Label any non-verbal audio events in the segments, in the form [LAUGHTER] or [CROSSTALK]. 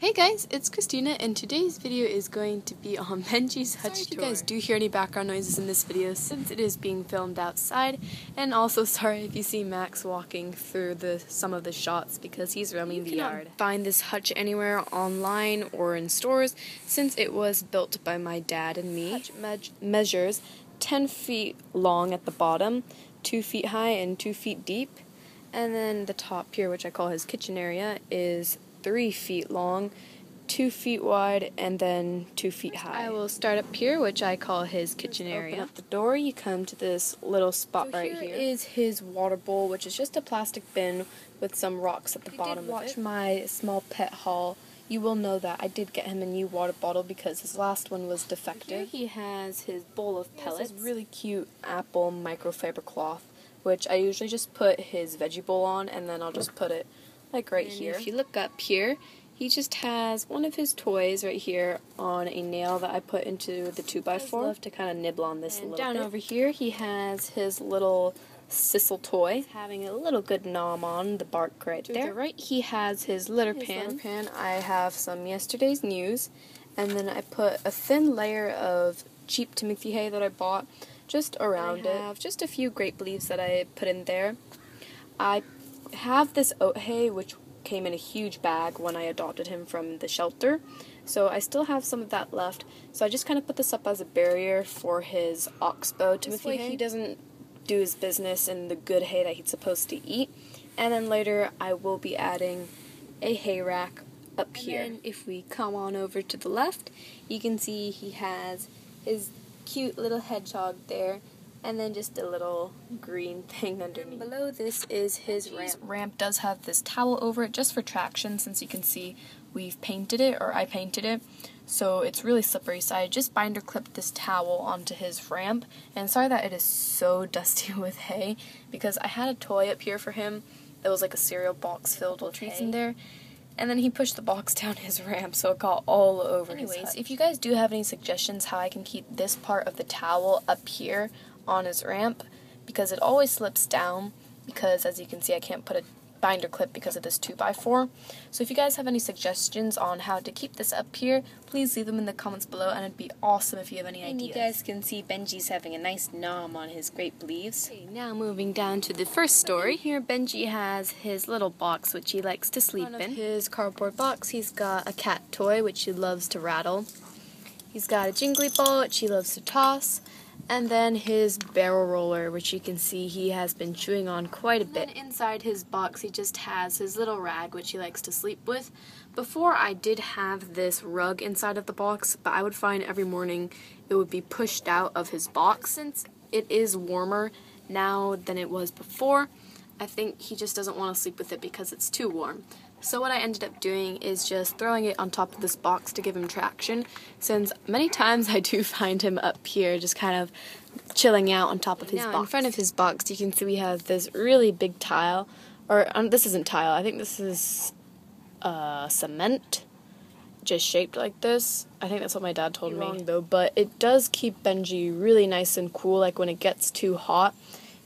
Hey guys, it's Christina and today's video is going to be on [LAUGHS] Benji's Hutch sorry if you guys do hear any background noises in this video since it is being filmed outside and also [LAUGHS] sorry if you see Max walking through the some of the shots because he's roaming the yard. find this hutch anywhere online or in stores since it was built by my dad and me. Hutch me measures 10 feet long at the bottom, 2 feet high and 2 feet deep and then the top here which I call his kitchen area is three feet long, two feet wide, and then two feet high. I will start up here, which I call his kitchen area. Open up the door, you come to this little spot so right here. Is his water bowl, which is just a plastic bin with some rocks at the if bottom. Did watch my small pet haul. You will know that I did get him a new water bottle because his last one was defective. Here he has his bowl of pellets. This really cute apple microfiber cloth, which I usually just put his veggie bowl on, and then I'll just put it like right and here. If you look up here, he just has one of his toys right here on a nail that I put into the 2x4. I love to kind of nibble on this and a little down bit. over here, he has his little sisal toy. He's having a little good nom on the bark right to there. The right, he has his litter his pan. Litter pan. I have some yesterday's news, and then I put a thin layer of cheap Timothy hay that I bought just around I have it. Just a few grape leaves that I put in there. I have this oat hay, which came in a huge bag when I adopted him from the shelter. So I still have some of that left. So I just kind of put this up as a barrier for his Oxbow Timothy hay. He doesn't do his business in the good hay that he's supposed to eat. And then later I will be adding a hay rack up and here. And if we come on over to the left, you can see he has his cute little hedgehog there and then just a little green [LAUGHS] thing underneath. Below this is his ramp. ramp does have this towel over it just for traction since you can see we've painted it or I painted it. So it's really slippery so I just binder clipped this towel onto his ramp. And sorry that it is so [LAUGHS] dusty with hay because I had a toy up here for him that was like a cereal box filled with treats in there. And then he pushed the box [LAUGHS] down his ramp so it got all over Anyways, if you guys do have any suggestions how I can keep this part of the towel up here on his ramp because it always slips down because as you can see I can't put a binder clip because of this 2x4. So if you guys have any suggestions on how to keep this up here, please leave them in the comments below and it'd be awesome if you have any and ideas. you guys can see Benji's having a nice nom on his grape leaves. Okay, now moving down to the first story. Here Benji has his little box which he likes to sleep in. his cardboard box he's got a cat toy which he loves to rattle. He's got a jingly ball which he loves to toss and then his barrel roller, which you can see he has been chewing on quite a bit. And inside his box, he just has his little rag, which he likes to sleep with. Before, I did have this rug inside of the box, but I would find every morning it would be pushed out of his box. Since it is warmer now than it was before, I think he just doesn't want to sleep with it because it's too warm. So what I ended up doing is just throwing it on top of this box to give him traction, since many times I do [LAUGHS] find him up here just kind of chilling out on top of his now, box. in front of his box you can see we have this really big tile, or um, this isn't tile, I think this is uh, cement, just shaped like this. I think that's what my dad told You're me. Wrong though, but it does keep Benji really nice and cool, like when it gets too hot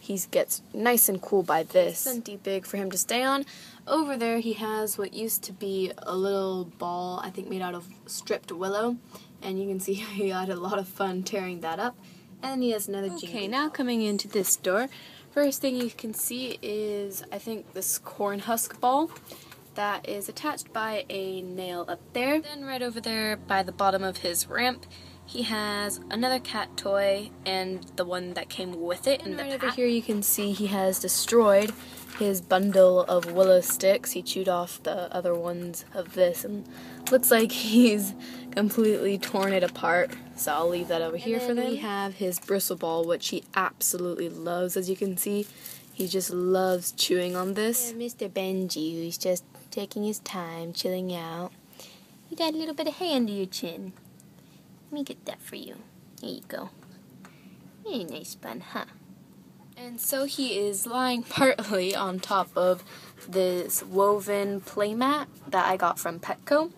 he gets nice and cool by this. Plenty big for him to stay on. Over there he has what used to be a little ball, I think made out of stripped willow. And you can see [LAUGHS] he had a lot of fun tearing that up. And he has another Okay, now coming into this door. First thing you can see is, I think, this corn husk ball that is attached by a nail up there. Then right over there by the bottom of his ramp he has another cat toy and the one that came with it. And right over here you can see he has destroyed his bundle of willow sticks. He chewed off the other ones of this and looks like he's completely torn it apart. So I'll leave that over and here for them. We have his bristle ball, which he absolutely loves. As you can see, he just loves chewing on this. Yeah, Mr. Benji, who's just taking his time, chilling out. You got a little bit of hay under your chin. Let me get that for you. Here you go. Very nice bun, huh? And so he is lying [LAUGHS] partly on top of this woven playmat that I got from Petco.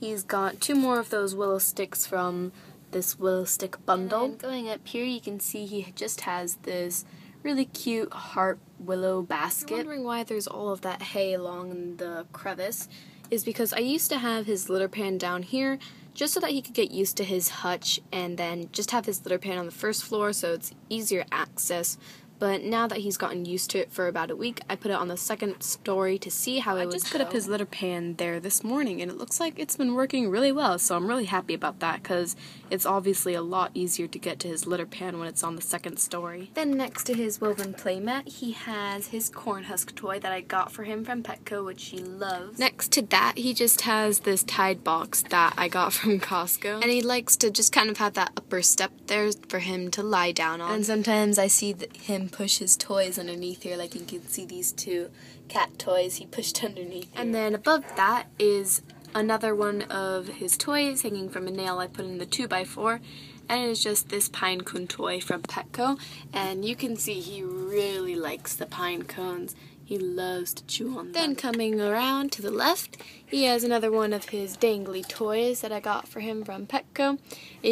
He's got two more of those willow sticks from this willow stick bundle. And going up here, you can see he just has this really cute heart willow basket. You're wondering why there's all of that hay along the crevice. is because I used to have his litter pan down here just so that he could get used to his hutch and then just have his litter pan on the first floor so it's easier access but now that he's gotten used to it for about a week, I put it on the second story to see how it works. I would just put up his litter pan there this morning, and it looks like it's been working really well, so I'm really happy about that, because it's obviously a lot easier to get to his litter pan when it's on the second story. Then next to his woven playmat, he has his corn husk toy that I got for him from Petco, which he loves. Next to that, he just has this Tide box that I got [LAUGHS] from Costco, and he likes to just kind of have that upper step there for him to lie down on. And sometimes I see him push his toys underneath here, like you can see these two cat toys he pushed [LAUGHS] underneath. Here. And then above that is another one of his toys hanging from a nail I put in the 2x4 and it is just this pine cone toy from Petco and you can see he really likes the pine cones. He loves to chew on them. Then coming around to the left, he has another one of his dangly toys that I got for him from Petco. And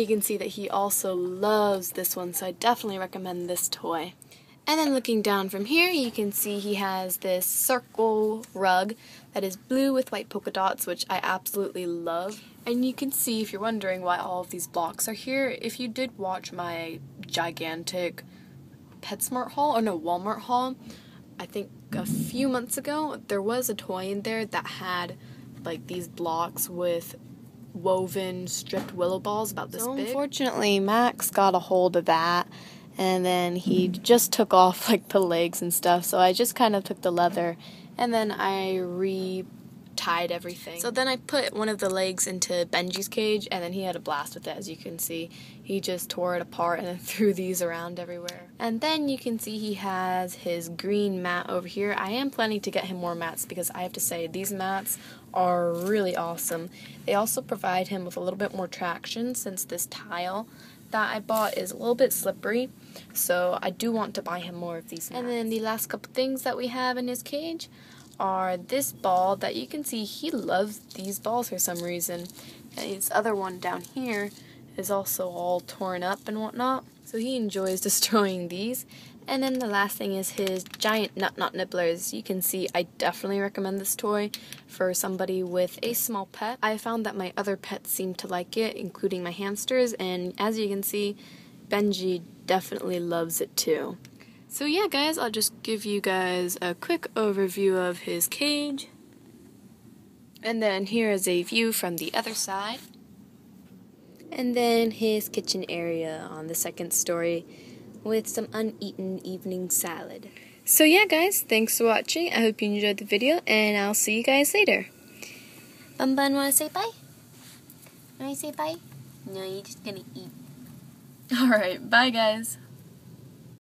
you can see that he also loves this one, so I definitely recommend this toy. And then looking down from here, you can see he has this circle rug that is blue with white polka dots, which I absolutely love. And you can see, if you're wondering why all of these blocks are here, if you did watch my gigantic PetSmart haul, or no, Walmart haul, I think a few months ago, there was a toy in there that had like these blocks with woven stripped willow balls about this so big. Unfortunately, Max got a hold of that and then he just took off like the legs and stuff. So I just kind of took the leather and then I re-tied everything. So then I put one of the legs into Benji's cage and then he had a blast with it as you can see. He just tore it apart and then [LAUGHS] threw these around everywhere. And then you can see he has his green mat over here. I am planning to get him more mats because I have to say these mats are really awesome. They also provide him with a little bit more traction since this tile that I bought is a little bit slippery, so I do want to buy him more of these. Mats. And then the last couple things that we have in his cage are this ball that you can see he loves these balls for some reason. And his other one down here is also all torn up and whatnot. So he enjoys [LAUGHS] destroying these. And then the last thing is his giant nut nut nibblers. You can see I definitely recommend this toy for somebody with a small pet. I found that my other pets seem to like it, including my hamsters, and as you can see, Benji definitely loves it too. So yeah guys, I'll just give you guys a quick overview of his cage. And then here is a view from the other side. And then his kitchen area on the second story with some uneaten evening salad. So yeah guys, thanks for watching. I hope you enjoyed the video and I'll see you guys later. Bun Bun wanna say bye? Wanna say bye? No, you're just gonna eat. Alright, bye guys.